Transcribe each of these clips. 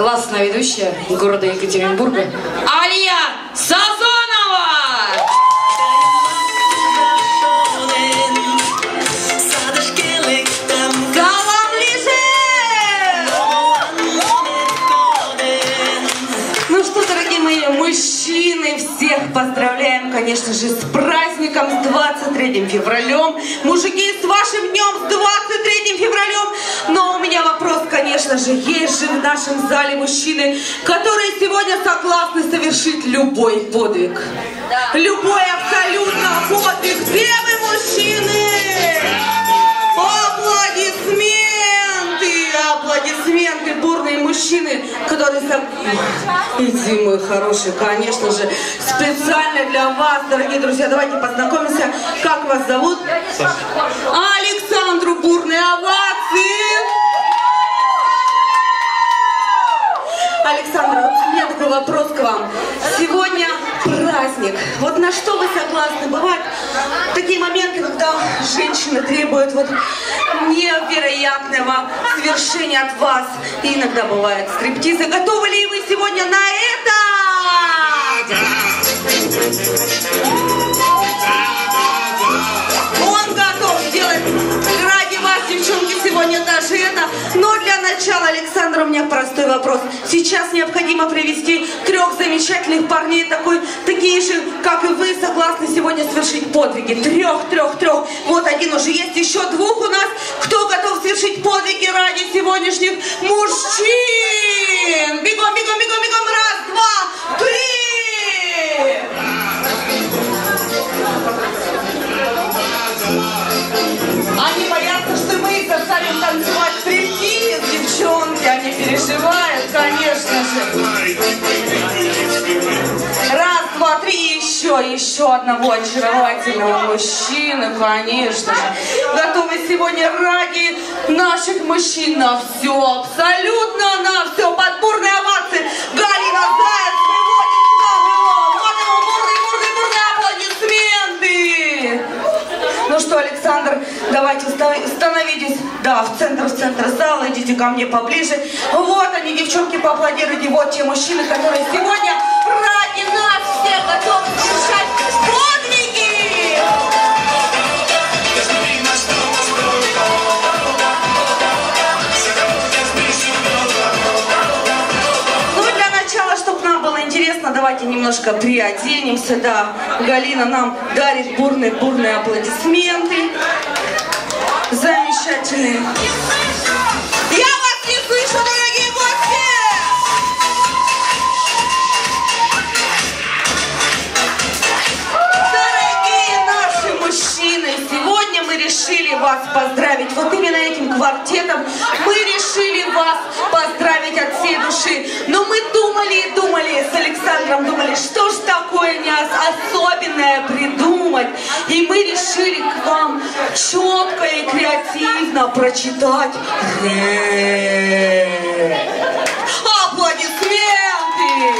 классная ведущая города Екатеринбурга Алия Сазонова! Ну что, дорогие мои мужчины, всех поздравляем, конечно же, с праздником, с 23 февралем. Мужики, с вашим днем, с 23 февралем. Но у меня вопрос, конечно же, есть же в нашем зале мужчины, которые сегодня согласны совершить любой подвиг. Любой абсолютно подвиг. Где вы, мужчины? Аплодисменты! Аплодисменты! Бурные мужчины, которые... со- Иди, мой хороший, конечно же, специально для вас, дорогие друзья. Давайте познакомимся. Как вас зовут? Александру бурные овации! Александр, вот у меня такой вопрос к вам. Сегодня праздник. Вот на что вы согласны? Бывают такие моменты, когда женщины требуют вот невероятного свершения от вас. И иногда бывает стриптизы. Готовы ли вы сегодня на это? Начала, Александр, у меня простой вопрос. Сейчас необходимо привести трех замечательных парней, такой, такие же, как и вы, согласны сегодня совершить подвиги. Трех, трех, трех. Вот один уже есть, еще двух у нас. Кто готов совершить подвиги ради сегодняшних мужчин? Раз, два, три, еще, еще одного очаровательного мужчину, конечно же. Готовы сегодня ради наших мужчин на все, абсолютно на все. Подборные овации. Галина Заяц приводит к нам его. Вот его, бурные, бурные, бурные аплодисменты. Ну что, Александр, давайте ста- становитесь, да, в центр, в центр зала, идите ко мне поближе. Вот они, девчонки, поаплодируйте, вот те мужчины, которые сегодня ради нас всех готовы совершать подвиги. Ну, для начала, чтобы нам было интересно, давайте немножко приоденемся, да. Галина нам дарит бурные-бурные аплодисменты. Замечательные. Я вас не слышу, дорогие гости! Дорогие наши мужчины, сегодня мы решили вас поздравить вот именно этим квартетом. Мы решили вас поздравить от всей души. Но мы думали и думали с Александром, думали, что ж такое не ос- особенное придумать. И мы решили к вам четко и креативно прочитать рэп. Аплодисменты!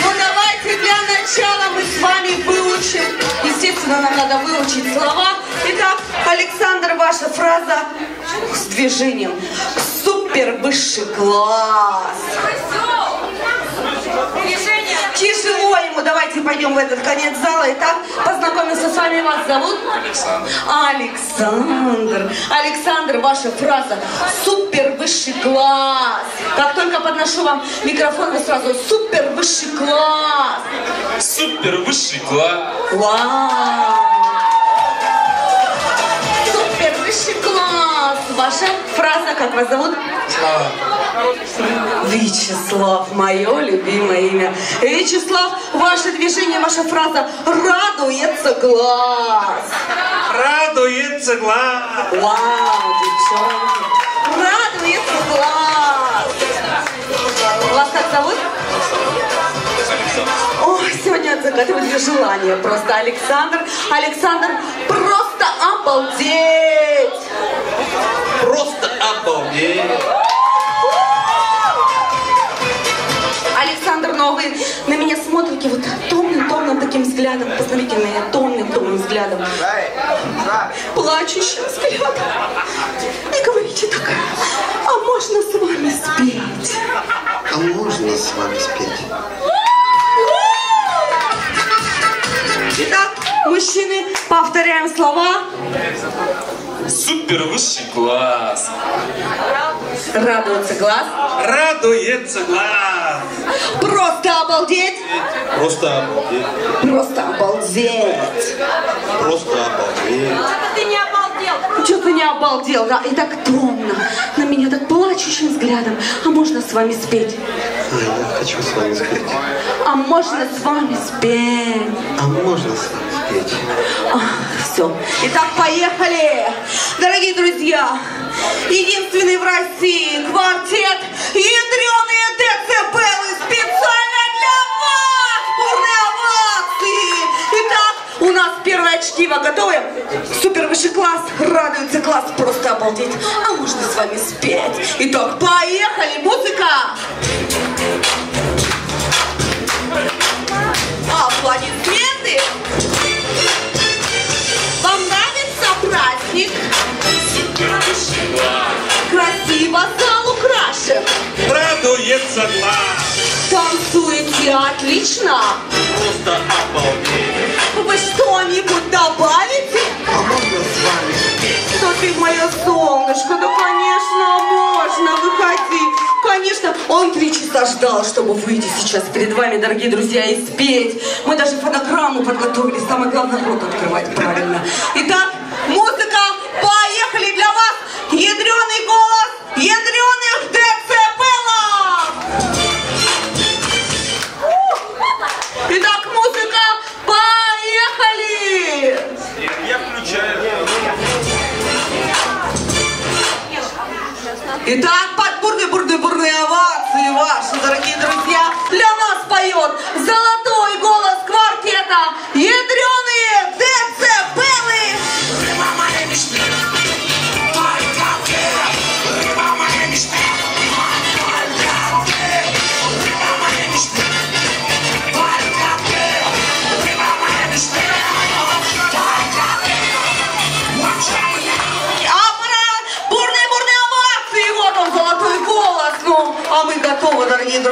Ну давайте для начала мы с вами выучим. Естественно, нам надо выучить слова. Итак, Александр, ваша фраза с движением. Супер высший класс. Тяжело ему. Давайте пойдем в этот конец зала. Итак, познакомимся с вами. Вас зовут? Александр. Александр. Александр, ваша фраза супер высший класс. Как только подношу вам микрофон, вы сразу супер высший класс. Супер высший класс. Вау! Супер высший класс. Ваша фраза, как вас зовут? Слава. Вячеслав, мое любимое имя. Вячеслав, ваше движение, ваша фраза радуется глаз. Радуется глаз. Вау, девчонки. Радуется глаз. Вас как зовут? Ой, сегодня загадывали желание просто. Александр, Александр, просто день. Александр Новый на меня смотрит и вот томным-томным таким взглядом. Посмотрите на меня томным-томным взглядом. Плачущим взглядом. И говорите так, а можно с вами спеть? А можно с вами спеть? Итак, мужчины, повторяем слова. Супер высший класс. Радуется глаз. Радуется глаз. Просто обалдеть. Просто обалдеть. Просто обалдеть. Просто обалдеть. Что ты не обалдел, да? И так томно, на меня так плачущим взглядом. А можно с вами спеть? А, я хочу с вами спеть. А можно с вами спеть? А можно с вами спеть? Все. Итак, поехали! Друзья, единственный в России квартет ядреные децибелы специально для вас! Бурные овации! Итак, у нас первое чтиво готовы? Супер высший класс, радуется класс, просто обалдеть. А можно с вами спеть? Итак, поехали, музыка! Глаз. Танцуете отлично. Просто обалдеть. Вы что-нибудь добавите? А можно с вами спеть? Что ты мое солнышко? Да, конечно, можно. Выходи. Конечно, он три часа ждал, чтобы выйти сейчас перед вами, дорогие друзья, и спеть. Мы даже фонограмму подготовили. Самое главное, рот открывать правильно. Итак, музыка.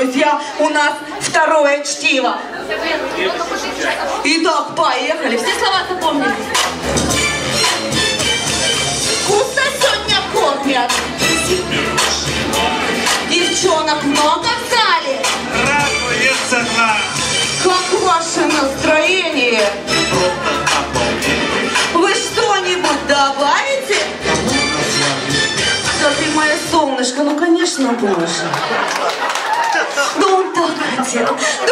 Друзья. У нас второе чтиво. Итак, поехали. Все слова запомнили? Вкусно сегодня кормят. Девчонок много в зале. Радуется глаз. Как ваше настроение? Вы что-нибудь добавите? Да ты мое солнышко, ну конечно можно. Да он так хотел.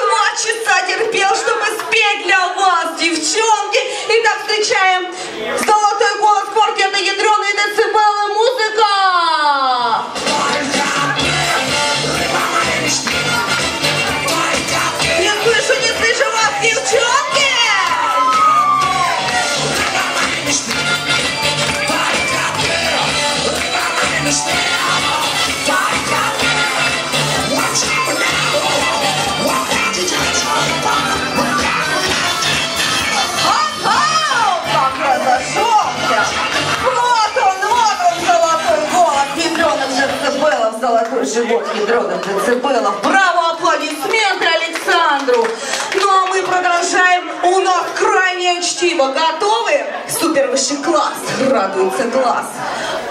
Золотой живот ядреных децибелов. Браво, аплодисменты Александру! Ну а мы продолжаем. У нас крайнее чтиво. Готовы? Супер высший класс. Радуется глаз.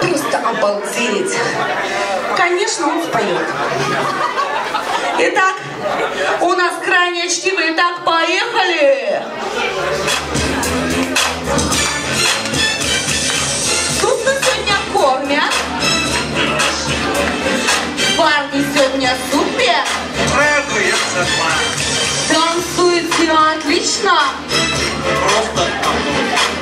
Просто обалдеть. Конечно, он споет. Итак, у нас крайнее чтиво. Итак, поехали! Вкусно Глаз. Танцуете отлично. Просто.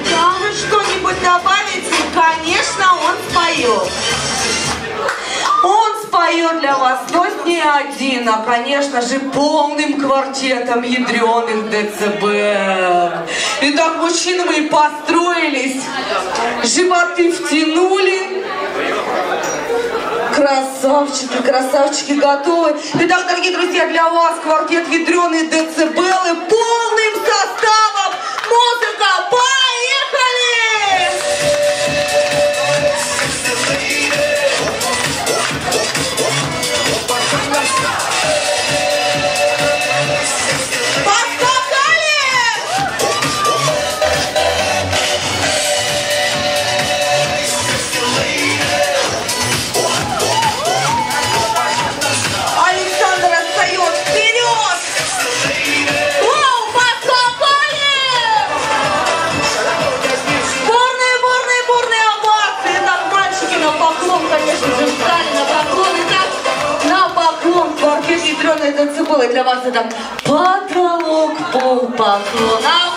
Да, вы что-нибудь добавите? Конечно, он споет. Он споет для вас, но не один, а, конечно же, полным квартетом ядреных децибел. Итак, мужчины, мы построились, животы втянули. Красавчики, красавчики готовы. Итак, дорогие друзья, для вас квартет ядреные децибелы полным составом. Вас это потолок, пол поклонов.